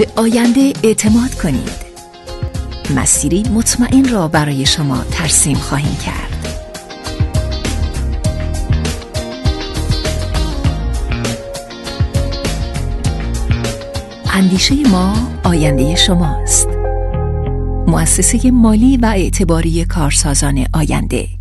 به آینده اعتماد کنید. مسیری مطمئن را برای شما ترسیم خواهیم کرد. اندیشه ما آینده شماست. مؤسسه مالی و اعتباری کارسازان آینده.